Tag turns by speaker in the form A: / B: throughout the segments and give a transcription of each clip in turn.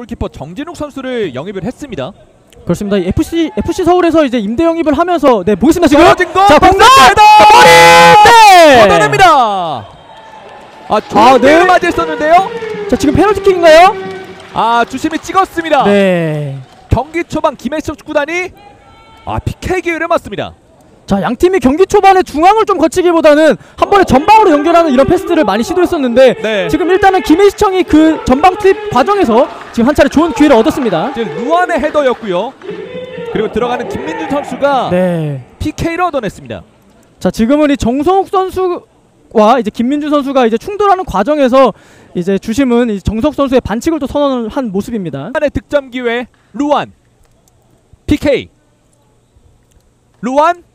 A: 골키퍼 정진욱 선수를 영입을 했습니다.
B: 그렇습니다. 이 FC FC 서울에서 이제 임대 영입을 하면서 네 보겠습니다 지금. 자 공격.
A: 헤더
B: 네.
A: 걷어냅니다. 아 좋은
B: 아, 네.
A: 네. 맞이했었는데요.
B: 자 지금 페널티킥인가요?
A: 아 주심이 찍었습니다.
B: 네.
A: 경기 초반 김해성 축구단이 아 PK 기회를 맞습니다.
B: 자, 양 팀이 경기 초반에 중앙을 좀 거치기보다는 한 번에 전방으로 연결하는 이런 패스들을 많이 시도했었는데
A: 네.
B: 지금 일단은 김해시청이 그 전방 투입 과정에서 지금 한 차례 좋은 기회를 얻었습니다.
A: 이제 루안의 헤더였고요. 그리고 들어가는 김민준 선수가
B: 네.
A: PK를 얻어냈습니다.
B: 자, 지금은 이 정성욱 선수와 이제 김민주 선수가 이제 충돌하는 과정에서 이제 주심은 이 정석 선수의 반칙을 또 선언을 한 모습입니다.
A: 루안의 득점 기회 루안 PK 루안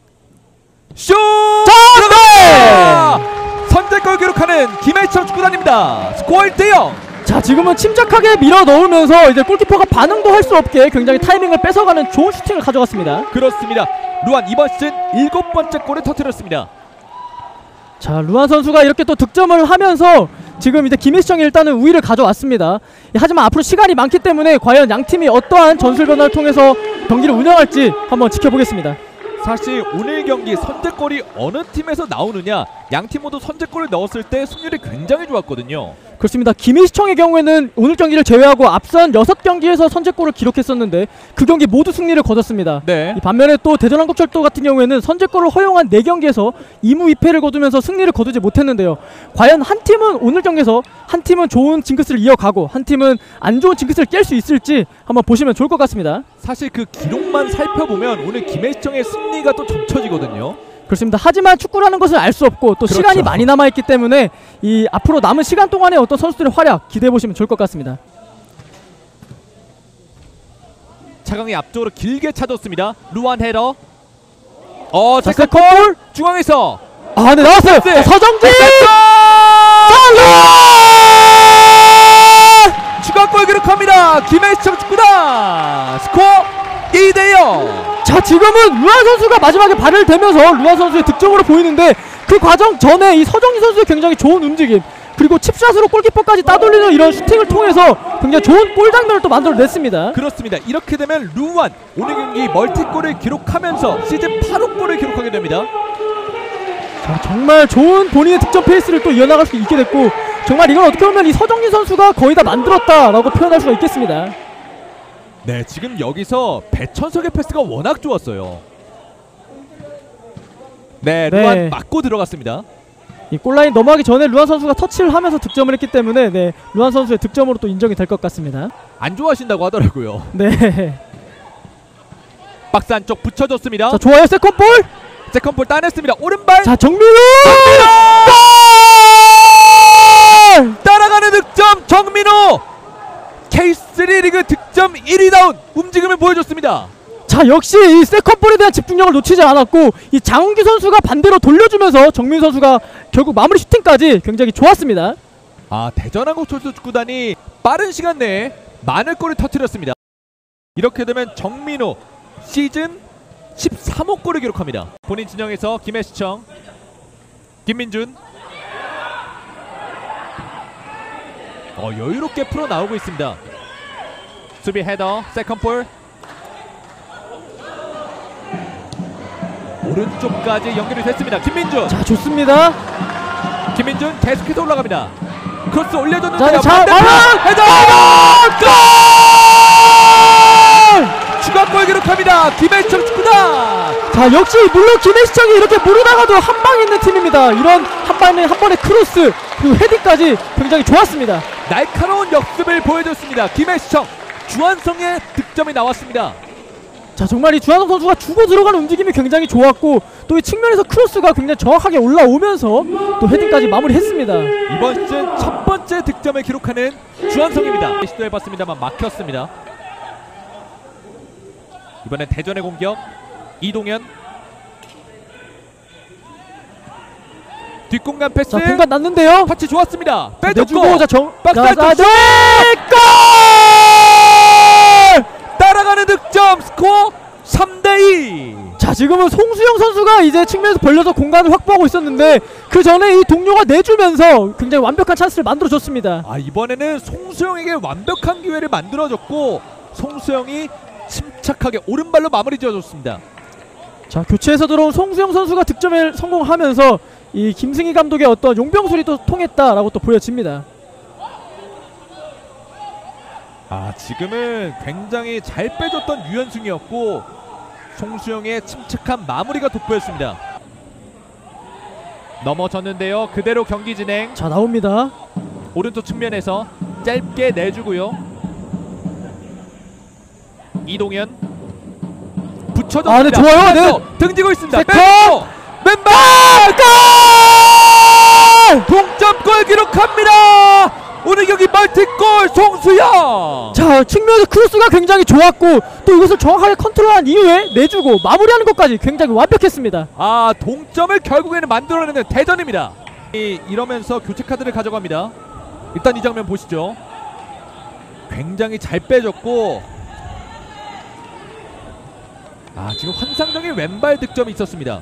A: 슛 들어가 선제골 기록하는 김해청 축구단입니다. 스코어 1대0
B: 자, 지금은 침착하게 밀어 넣으면서 이제 골키퍼가 반응도 할 수 없게 굉장히 타이밍을 뺏어가는 좋은 슈팅을 가져갔습니다.
A: 그렇습니다. 루안 이번 시즌 일곱 번째 골을 터뜨렸습니다.
B: 자 루안 선수가 이렇게 또 득점을 하면서 지금 이제 김혜시청이 일단은 우위를 가져왔습니다. 하지만 앞으로 시간이 많기 때문에 과연 양 팀이 어떠한 전술 변화를 통해서 경기를 운영할지 한번 지켜보겠습니다.
A: 사실 오늘 경기 선제골이 어느 팀에서 나오느냐 양 팀 모두 선제골을 넣었을 때 승률이 굉장히 좋았거든요.
B: 그렇습니다. 김혜시청의 경우에는 오늘 경기를 제외하고 앞선 6경기에서 선제골을 기록했었는데 그 경기 모두 승리를 거뒀습니다.
A: 네.
B: 이 반면에 또 대전한국철도 같은 경우에는 선제골을 허용한 4경기에서 2무 2패를 거두면서 승리를 거두지 못했는데요. 과연 한 팀은 오늘 경기에서 한 팀은 좋은 징크스를 이어가고 한 팀은 안 좋은 징크스를 깰 수 있을지 한번 보시면 좋을 것 같습니다.
A: 사실 그 기록만 살펴보면 오늘 김해시청의 승리가 또 점쳐지거든요.
B: 그렇습니다. 하지만 축구라는 것을 알수 없고 또
A: 그렇죠.
B: 시간이 많이 남아 있기 때문에 이 앞으로 남은 시간 동안에 어떤 선수들의 활약 기대해 보시면 좋을 것 같습니다.
A: 차강이 앞쪽으로 길게 차줬습니다. 루안 헤더. 어,
B: 자, second second!
A: 중앙에서
B: 아, 네 나왔어요.
A: 네.
B: 자, 서정진!
A: 추가골 기록합니다. 김해시청 축구단 스코어 2대 0.
B: 자 지금은 루안 선수가 마지막에 발을 대면서 루안 선수의 득점으로 보이는데 그 과정 전에 이 서정진 선수의 굉장히 좋은 움직임 그리고 칩샷으로 골키퍼까지 따돌리는 이런 슈팅을 통해서 굉장히 좋은 골 장면을 또 만들어냈습니다.
A: 그렇습니다. 이렇게 되면 루안 오늘 경기 멀티골을 기록하면서 시즌 8호 골을 기록하게 됩니다.
B: 자, 정말 좋은 본인의 득점 페이스를 또 이어나갈 수 있게 됐고 정말 이건 어떻게 보면 이 서정희 선수가 거의 다 만들었다라고 표현할 수가 있겠습니다.
A: 네, 지금 여기서 배천석의 패스가 워낙 좋았어요. 네,
B: 네.
A: 루안 맞고 들어갔습니다.
B: 이 골라인 넘어가기 전에 루안 선수가 터치를 하면서 득점을 했기 때문에 네, 루안 선수의 득점으로 또 인정이 될 것 같습니다.
A: 안 좋아하신다고 하더라고요.
B: 네.
A: 박스 안쪽 붙여줬습니다.
B: 자, 좋아요. second 볼.
A: second볼 따냈습니다. 오른발
B: 자, 정민우! 골!
A: 따라가는 득점 정민우 K3 리그 득점 1위다운 움직임을 보여줬습니다.
B: 자 역시 이 second볼에 대한 집중력을 놓치지 않았고 이 장훈기 선수가 반대로 돌려주면서 정민우 선수가 결국 마무리 슈팅까지 굉장히 좋았습니다.
A: 아 대전한국 철도 축구단이 빠른 시간 내에 많은 골을 터뜨렸습니다. 이렇게 되면 정민호 시즌 13호 골을 기록합니다. 본인 진영에서 김해시청 김민준 어 여유롭게 풀어 나오고 있습니다. 수비 헤더 세컨볼 오른쪽까지 연결이 됐습니다. 김민준
B: 자 좋습니다.
A: 김민준 계속해서 올라갑니다. 크로스 올려줬는데요.
B: 자, 자, 아!
A: 헤더 골! 추가골 기록합니다. 김해시청 축구단.
B: 자 역시 물론 김해시청이 이렇게 몰리다가도 한 방 있는 팀입니다. 이런 한 방에 한 번의 크로스 그리고 헤딩까지 굉장히 좋았습니다.
A: 날카로운 역습을 보여줬습니다. 김해시청 주한성의 득점이 나왔습니다.
B: 자 정말 이 주한성 선수가 주고 들어가는 움직임이 굉장히 좋았고 또 이 측면에서 크로스가 굉장히 정확하게 올라오면서 또 헤딩까지 마무리했습니다.
A: 이번 시즌 첫 번째 득점을 기록하는 주한성입니다. 시도해봤습니다만 막혔습니다. 이번엔 대전의 공격 이동현 뒷공간 패스
B: 자 공간 났는데요.
A: 터치 좋았습니다.
B: 내주고
A: 빼줬고
B: 자 정
A: 박스
B: 자,
A: 안쪽
B: 자,
A: 골! 득점 스코어 3대2
B: 자 지금은 송수영 선수가 이제 측면에서 벌려서 공간을 확보하고 있었는데 그 전에 이 동료가 내주면서 굉장히 완벽한 찬스를 만들어줬습니다.
A: 아 이번에는 송수영에게 완벽한 기회를 만들어줬고 송수영이 침착하게 오른발로 마무리 지어줬습니다.
B: 자 교체에서 들어온 송수영 선수가 득점에 성공하면서 이 김승희 감독의 어떤 용병술이 또 통했다라고 또 보여집니다.
A: 아 지금은 굉장히 잘 빼줬던 유현승이었고 송수영의 침착한 마무리가 돋보였습니다. 넘어졌는데요. 그대로 경기 진행.
B: 자 나옵니다.
A: 오른쪽 측면에서 짧게 내주고요. 이동현 붙여줬습니다.
B: 아, 네, 좋아요. 네.
A: 등지고 있습니다. second! 왼발
B: 골!
A: 동점골 기록합니다. 오늘 경기 멀티골 송수영.
B: 자 측면에서 크로스가 굉장히 좋았고 또 이것을 정확하게 컨트롤한 이후에 내주고 마무리하는 것까지 굉장히 완벽했습니다.
A: 아 동점을 결국에는 만들어내는 대전입니다. 이, 이러면서 교체 카드를 가져갑니다. 일단 이 장면 보시죠. 굉장히 잘 빼줬고 아 지금 환상적인 왼발 득점이 있었습니다.